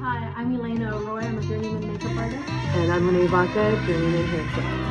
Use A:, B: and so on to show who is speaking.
A: Hi, I'm Elena O'Roy. I'm a journeyman makeup artist.
B: And I'm Renee Vaca, journeyman hairstylist.